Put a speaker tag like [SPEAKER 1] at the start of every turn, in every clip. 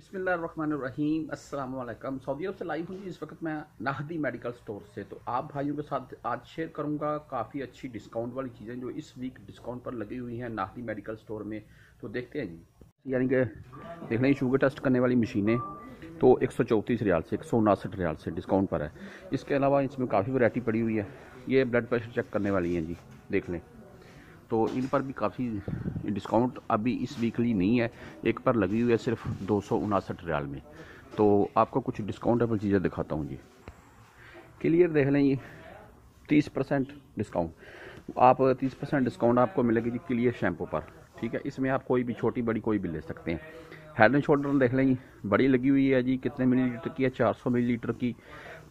[SPEAKER 1] बसमीम अल्लाम सऊदी अरब से लाइव हूँ इस वक्त मैं नाहदी मेडिकल स्टोर से। तो आप भाइयों के साथ आज शेयर करूँगा काफ़ी अच्छी डिस्काउंट वाली चीज़ें जो इस वीक डिस्काउंट पर लगी हुई हैं नाहदी मेडिकल स्टोर में। तो देखते हैं जी। यानी कि देख लें शुगर टेस्ट करने वाली मशीनें तो एक सौ चौंतीस रियाल से, एक सौ उनासठ रियाल से डिस्काउंट पर है। इसके अलावा इसमें काफ़ी वैरायटी पड़ी हुई है। ये ब्लड प्रेशर चेक करने वाली हैं जी। देख लें। तो इन पर भी काफ़ी डिस्काउंट अभी इस वीकली नहीं है। एक पर लगी हुई है सिर्फ़ दो सौ रियाल में। तो आपको कुछ डिस्काउंटेबल चीज़ें दिखाता हूँ जी। क्लियर देख लें ये, तीस परसेंट डिस्काउंट आप तीस परसेंट डिस्काउंट आपको मिलेगी जी क्लियर शैम्पू पर, ठीक है? इसमें आप कोई भी छोटी बड़ी कोई भी ले सकते हैं। हेड एंड शोल्डर देख लें, बड़ी लगी हुई है जी, कितने मिलीलीटर की है? चार सौ मिलीलीटर की।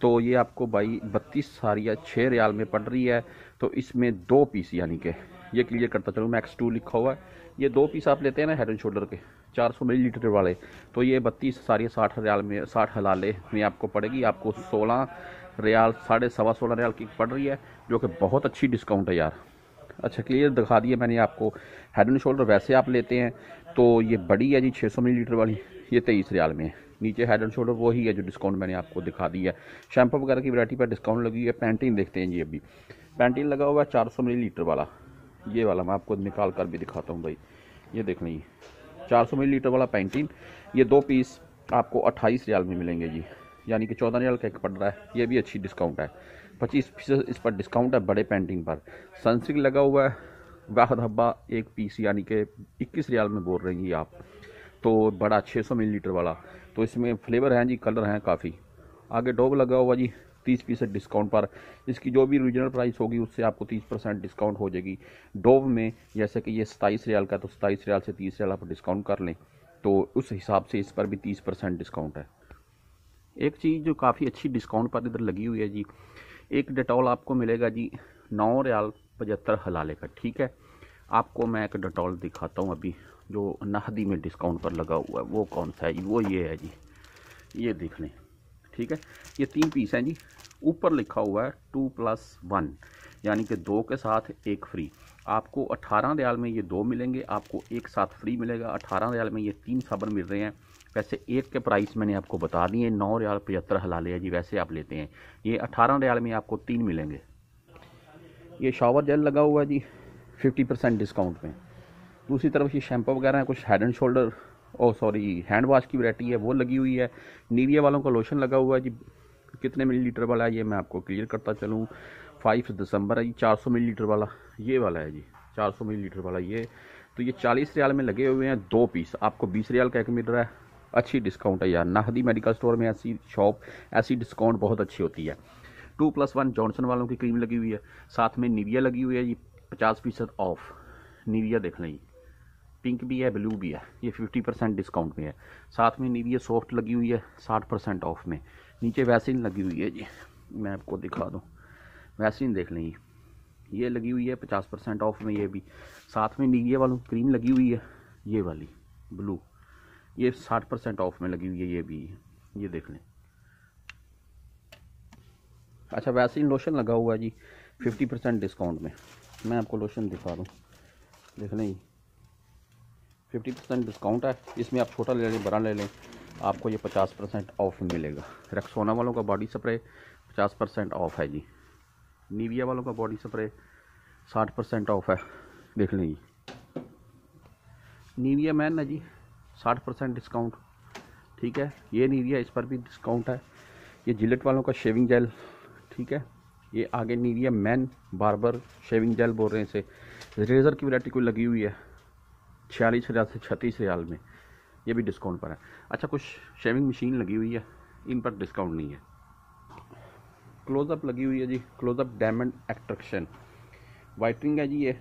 [SPEAKER 1] तो ये आपको बाई बत्तीस सारिया छः रियाल में पड़ रही है। तो इसमें दो पीस यानी कि, ये क्लियर करता चलूँ मैक्स टू लिखा हुआ है। ये दो पीस आप लेते हैं ना हेड एंड शोल्डर के 400 मिलीलीटर वाले। तो ये बत्तीस सारी साठ रियाल में, साठ हलाले में आपको पड़ेगी। आपको 16 रियाल, साढ़े सवा सोलह रियाल की पड़ रही है, जो कि बहुत अच्छी डिस्काउंट है यार। अच्छा क्लियर दिखा दिया मैंने आपको। हेड एंड शोल्डर वैसे आप लेते हैं तो ये बड़ी है जी छः सौ मिली वाली, ये तेईस रियाल में। है नीचे हेड एंड शोल्डर वही है जो डिस्काउंट मैंने आपको दिखा दिया है। शैम्पू वगैरह की वैरायटी पर डिस्काउंट लगी है। पैंटीन देखते हैं जी अभी। पैंटीन लगा हुआ है चार सौ मिली वाला। ये वाला मैं आपको निकाल कर भी दिखाता हूँ भाई। ये देख लीजिए। चार सौ मिलीलीटर वाला पेंटिन ये दो पीस आपको अट्ठाईस रियाल में मिलेंगे जी। यानी कि चौदह रियाल का एक पड़ रहा है। ये भी अच्छी डिस्काउंट है। पच्चीस फ़ीसद इस पर डिस्काउंट है बड़े पेंटिंग पर। सनसिक लगा हुआ है। वाहद हब्बा एक पीस यानी कि इक्कीस रियाल में बोल रही हैं आप। तो बड़ा छः सौ मिलीलीटर वाला। तो इसमें फ्लेवर हैं जी, कलर हैं काफ़ी। आगे डोब लगा हुआ जी, तीस फ़ीसद डिस्काउंट पर। इसकी जो भी रीजनल प्राइस होगी, उससे आपको तीस परसेंट डिस्काउंट हो जाएगी। डोव में, जैसे कि ये सताईस रियाल का तो सताईस रियाल से तीस रियाल आप डिस्काउंट कर लें। तो उस हिसाब से इस पर भी तीस परसेंट डिस्काउंट है। एक चीज़ जो काफ़ी अच्छी डिस्काउंट पर इधर लगी हुई है जी, एक डिटॉल आपको मिलेगा जी, नौ रियाल पचहत्तर हलाले का, ठीक है? आपको मैं एक डिटॉल दिखाता हूँ अभी, जो नहदी में डिस्काउंट पर लगा हुआ है। वो कौन सा है वो ये है जी। ये देख लें। ठीक है? ये तीन पीस हैं जी। ऊपर लिखा हुआ है टू प्लस वन यानी कि दो के साथ एक फ्री आपको अठारह रियाल में ये दो मिलेंगे, आपको एक साथ फ्री मिलेगा। अठारह रियाल में ये तीन साबन मिल रहे हैं। वैसे एक के प्राइस मैंने आपको बता दिए नौ रियाल पचहत्तर हलाले है जी, वैसे आप लेते हैं। ये अठारह रियाल में आपको तीन मिलेंगे। ये शावर जेल लगा हुआ है जी। फिफ्टी परसेंट डिस्काउंट में। दूसरी तरफ़ ये शैम्पू वगैरह हैं, कुछ head and shoulder oh sorry hand wash की वैरायटी है, वो लगी हुई है। नीविया वालों का लोशन लगा हुआ है जी, कितने मिलीलीटर वाला है, ये मैं आपको क्लियर करता चलूँ। फाइव दिसंबर है जी, चार सौ मिलीलीटर वाला, ये वाला है जी, चार सौ मिलीलीटर वाला ये। तो ये चालीस रियाल में लगे हुए हैं, दो पीस। आपको बीस रियाल का एक मिल रहा है, अच्छी डिस्काउंट है यार। नाहदी मेडिकल स्टोर में ऐसी शॉप ऐसी डिस्काउंट बहुत अच्छी होती है। टू प्लस वन जॉनसन वालों की क्रीम लगी हुई है, साथ में निविया लगी हुई है जी पचास फ़ीसद ऑफ़ नीविया देख लें। पिंक भी है ब्लू भी है। ये फिफ्टी परसेंट डिस्काउंट में है। साथ में नीविया सॉफ्ट लगी हुई है, साठ परसेंट ऑफ़ में। नीचे वैसिन लगी हुई है जी। मैं आपको दिखा दूँ। वैसिन देख लें ये लगी हुई है, पचास परसेंट ऑफ़ में ये भी। साथ में नीविया वालों क्रीम लगी हुई है, ये वाली ब्लू ये साठ परसेंट ऑफ़ में लगी हुई है, ये भी। ये देख लें। अच्छा वैसिन लोशन लगा हुआ है जी फिफ्टी परसेंट डिस्काउंट में। मैं आपको लोशन दिखा दूँ। देख लें। फिफ्टी परसेंट डिस्काउंट है। इसमें आप छोटा ले लें, बड़ा ले लें, आपको ये पचास परसेंट ऑफ़ मिलेगा। रक्सोना वालों का बॉडी स्प्रे पचास परसेंट ऑफ़ है जी। नीविया वालों का बॉडी स्प्रे साठ परसेंट ऑफ़ है। देख लें। जी नीविया मैन है जी, साठ परसेंट डिस्काउंट ठीक है? ये नीविया इस पर भी डिस्काउंट है। ये जिलेट वालों का शेविंग जेल ठीक है? ये आगे Nivea man barber shaving gel बोल रहे हैं इसे। रेज़र की वैरायटी कोई लगी हुई है? छियालीस हज़ार से छत्तीस हज़ार में। ये भी डिस्काउंट पर है। अच्छा कुछ शेविंग मशीन लगी हुई है? इन पर डिस्काउंट नहीं है। क्लोज़अप लगी हुई है जी। क्लोज़अप डायमंड एक्ट्रक्शन वाइटरिंग है जी ये।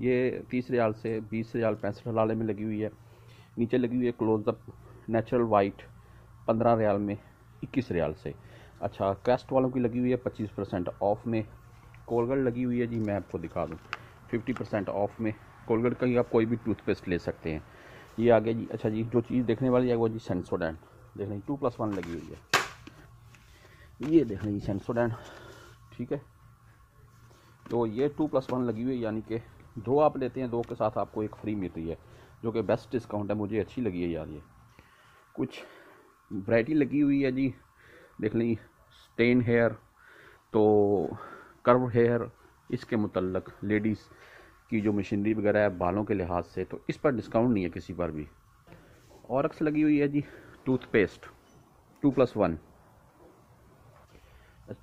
[SPEAKER 1] ये तीस रियाल से बीस रियाल, पैंसठ हलाले में लगी हुई है। नीचे लगी हुई है क्लोज़अप नेचुरल वाइट पंद्रह रियाल में, इक्कीस रियाल से। अच्छा कैस्ट वालों की लगी हुई है पच्चीस परसेंट ऑफ़ में। कोलगढ़ लगी हुई है जी, मैं आपको दिखा दूँ। फिफ्टी परसेंट ऑफ़ में। कोलगढ़ का ही आप कोई भी टूथपेस्ट ले सकते हैं। ये आगे जी अच्छा जी, जो चीज़ देखने वाली है वो जी सेंसोडेंट देख लें टू प्लस वन लगी हुई है। ये देख लें जी सेंसोडेंट ठीक है? तो ये टू प्लस वन लगी हुई है, यानी कि दो आप लेते हैं, दो के साथ आपको एक फ्री मिल रही है, जो कि बेस्ट डिस्काउंट है, मुझे अच्छी लगी है यार ये। कुछ वैरायटी लगी हुई है जी, देख ली स्टेन हेयर तो कर्व हेयर इसके मुतलक लेडीज़ की जो मशीनरी वगैरह है बालों के लिहाज से तो इस पर डिस्काउंट नहीं है किसी पर भी। और अक्स लगी हुई है जी, toothpaste, two plus one.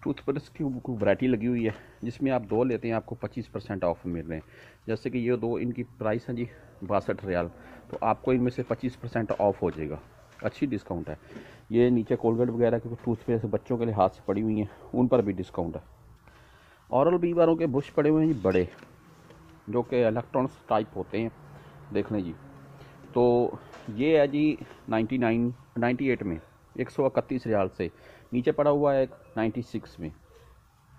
[SPEAKER 1] Toothpaste की वैरायटी लगी हुई है, जिसमें आप दो लेते हैं, आपको पच्चीस परसेंट ऑफ़ मिल रहे हैं। जैसे कि ये दो, इनकी प्राइस है जी बासठ रियाल तो आपको इनमें से पच्चीस परसेंट ऑफ़ हो जाएगा। अच्छी डिस्काउंट है। ये नीचे कोलगेट वगैरह की टूथपेस्ट बच्चों के लिहाज से पड़ी हुई हैं, उन पर भी डिस्काउंट है। औरल बी वालों के बुश पड़े हुए हैं जी, बड़े, जो कि इलेक्ट्रॉनिक्स टाइप होते हैं। देख लें जी। तो ये है जी 99 98 में, एक सौ इकतीस रियाल से। नीचे पड़ा हुआ है नाइन्टी सिक्स में।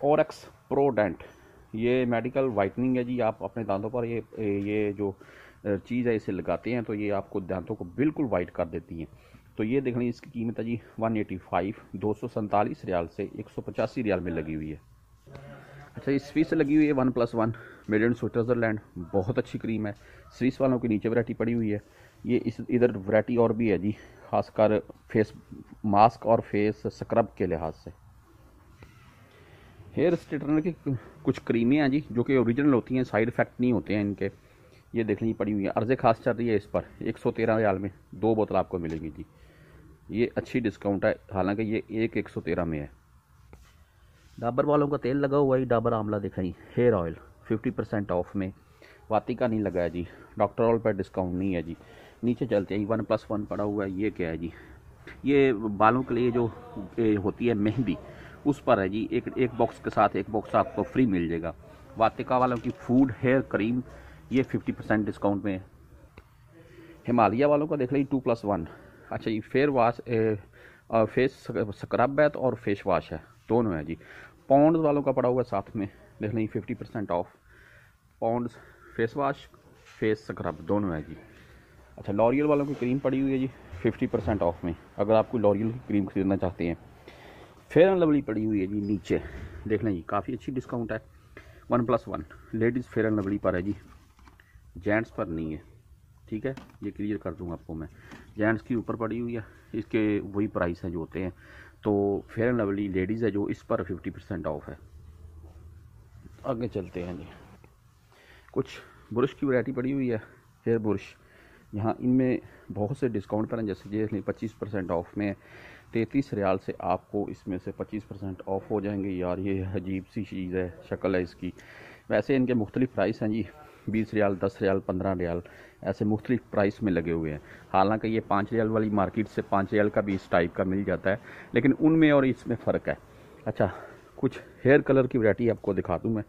[SPEAKER 1] और एक्स प्रो डेंट ये मेडिकल वाइटनिंग है जी, आप अपने दांतों पर ये ये जो चीज़ है, इसे लगाते हैं तो ये आपको दांतों को बिल्कुल वाइट कर देती हैं। तो ये देख लें इसकी कीमत है जी वन एटी फाइव दो सौ सैंतालीस रियाल से एक सौ पचासी रियाल में लगी हुई है। अच्छा इस फ़ीस से लगी हुई है one plus one, made in Switzerland, बहुत अच्छी क्रीम है। स्विस वालों के नीचे वैरायटी पड़ी हुई है। ये इस, इधर वैरायटी और भी है जी, खासकर फेस, मास्क और फेस स्क्रब के लिहाज से। हेयर स्ट्रेटनर की कुछ क्रीमें हैं जी, जो कि ओरिजिनल होती हैं साइड इफ़ेक्ट नहीं होते हैं इनके। ये देख लीजिए पड़ी हुई है। अर्ज़े खास चल रही है इस पर। एक सौ तेरह रियाल में दो बोतल आपको मिलेगी जी। ये अच्छी डिस्काउंट है। हालाँकि ये एक एक सौ तेरह में है। डाबर वालों का तेल लगा हुआ है। डाबर आंवला दिखाई। Hair oil fifty percent off में। वाती का नहीं लगा है जी। डॉक्टर ऑल पर डिस्काउंट नहीं है जी। नीचे चलते हैं। वन प्लस वन पड़ा हुआ है। ये क्या है जी? ये बालों के लिए जो होती है मेहंदी, उस पर है जी। एक एक बॉक्स के साथ एक बॉक्स आपको फ्री मिल जाएगा। वातिका वालों की फ़ूड हेयर क्रीम ये फिफ्टी परसेंट डिस्काउंट में है। हिमालय वालों का देख लीजिए टू प्लस वन अच्छा जी फेयर वाश फेस स्क्रब है तो और फेस वाश है, दोनों है जी। पाउंड वालों का पड़ा हुआ है साथ में, देख लीजिए fifty percent off Pond's face wash face scrub दोनों है जी। अच्छा लॉरियल वालों की क्रीम पड़ी हुई है जी फिफ्टी परसेंट ऑफ़ में, अगर आपको लॉरियल की क्रीम खरीदना चाहते हैं। फेयर एंड लवली पड़ी हुई है जी, नीचे। देख लें जी काफ़ी अच्छी डिस्काउंट है one plus one ladies fair and lovely पर है जी। जेंट्स पर नहीं है, ठीक है? ये क्लियर कर दूँगा आपको मैं। जेंट्स की ऊपर पड़ी हुई है, इसके वही प्राइस हैं जो होते हैं। तो फेयर एंड लवली लेडीज़ है जो इस पर फिफ्टी परसेंट ऑफ़ है। आगे चलते हैं जी। कुछ ब्रश की वैरायटी पड़ी हुई है हेयर ब्रश। यहाँ इनमें बहुत से डिस्काउंट पर हैं, जैसे ये पच्चीस परसेंट ऑफ़ में तैंतीस रियाल से आपको इसमें से पच्चीस परसेंट ऑफ़ हो जाएँगे। यार, ये अजीब सी चीज़ है, शक्ल है इसकी। वैसे इनके मुख्तलिफ़ प्राइस हैं जी। बीस रियाल, दस रियाल, पंद्रह रियाल, ऐसे मुख्तलिफ़ प्राइस में लगे हुए हैं। हालाँकि ये पाँच रियाल वाली मार्केट से पाँच रियाल का भी इस टाइप का मिल जाता है, लेकिन उनमें और इसमें फ़र्क है। अच्छा कुछ हेयर कलर की वैरायटी आपको दिखा दूँ मैं।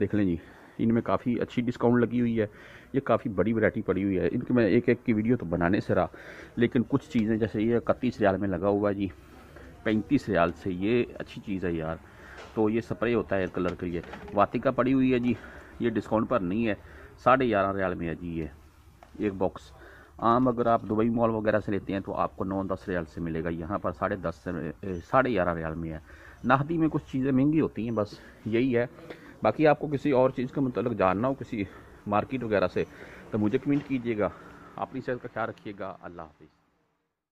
[SPEAKER 1] देख लें जी, इनमें काफ़ी अच्छी डिस्काउंट लगी हुई है। ये काफ़ी बड़ी वैरायटी पड़ी हुई है। इनकी मैं एक एक की वीडियो तो बनाने से रहा, लेकिन कुछ चीज़ें, जैसे ये इकतीस रियाल में लगा हुआ है जी, पैंतीस रियाल से ये अच्छी चीज़ है यार। तो ये स्प्रे होता है हेयर कलर के लिए। वातिका पड़ी हुई है जी ये डिस्काउंट पर नहीं है। साढ़े ग्यारह रियाल में है जी ये, एक बॉक्स आम अगर आप दुबई मॉल वगैरह से लेते हैं तो आपको नौ दस रियाल से मिलेगा। यहाँ पर साढ़े दस से साढ़े ग्यारह रियाल में है। नाहदी में कुछ चीज़ें महँगी होती हैं, बस यही है। बाकी आपको किसी और चीज़ के मतलब जानना हो, किसी मार्केट वगैरह से तो मुझे कमेंट कीजिएगा। अपनी सेहत का ख्याल रखिएगा। अल्लाह हाफिज़।